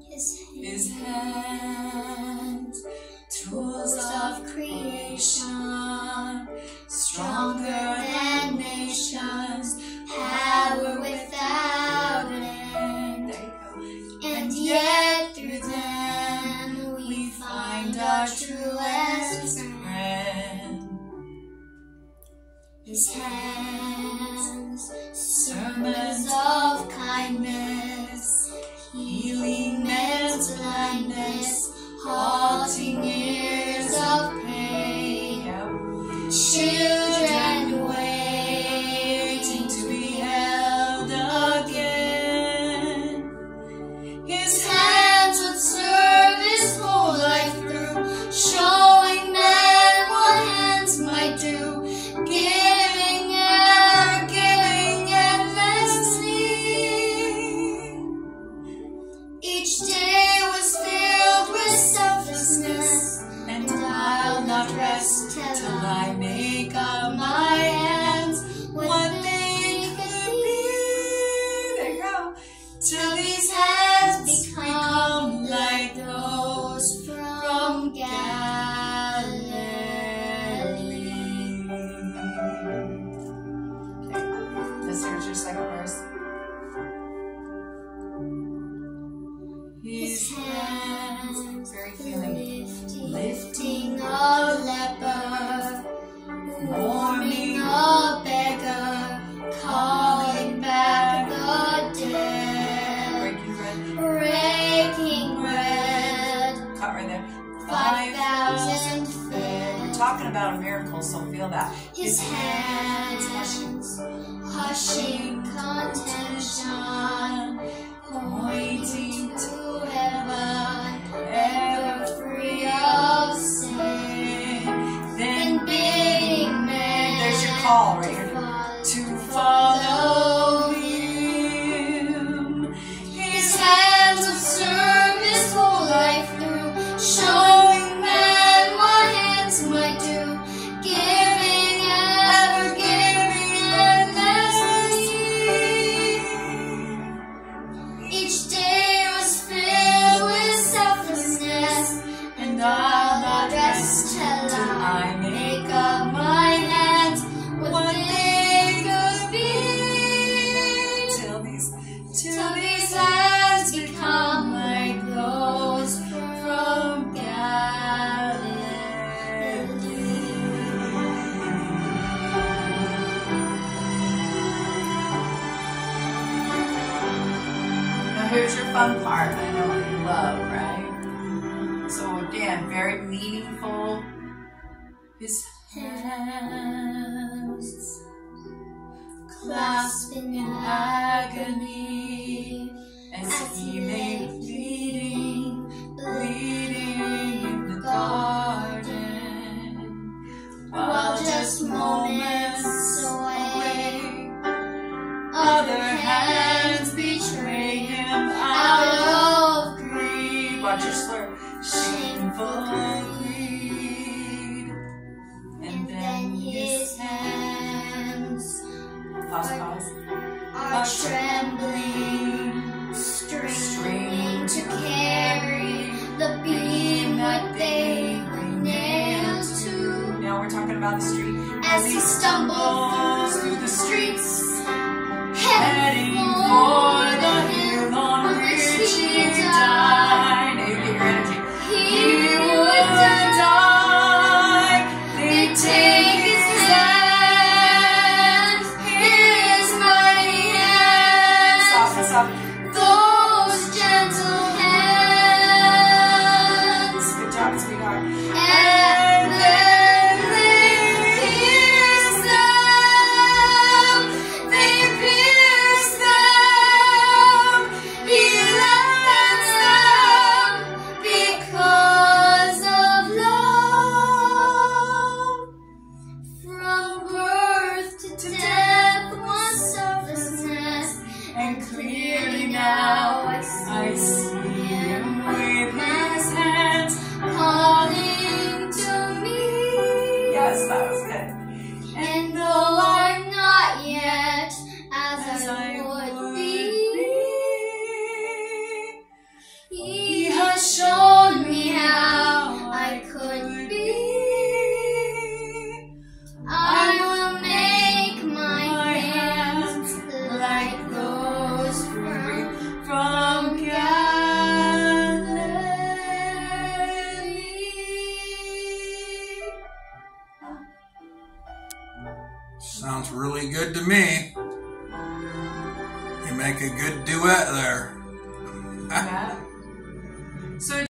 His His hands, tools of creation, stronger than nations, power without end. And yet through them we find our truest friend. His hands, sermons of till these hands become like those from Galilee. This here's your second verse. His hands Very healing. lifting, talking about a miracle, so feel that. His hands hushing contention, pointing to heaven, ever free of sin. Then bidding men There's your call right here. Here's your fun part. I know you love, right? So again, very meaningful. His hands Clasped in agony, as he he your slur. Shameful greed. And then his hands. Pause, pause. are trembling, straining to carry the beam that they were nailed to. Now we're talking about the street. As he stumbles through the streets, heading heading for Yes, that was good. And though I'm not yet as, As I, I would would be, be. He Sounds really good to me. You make a good duet there. Yeah. So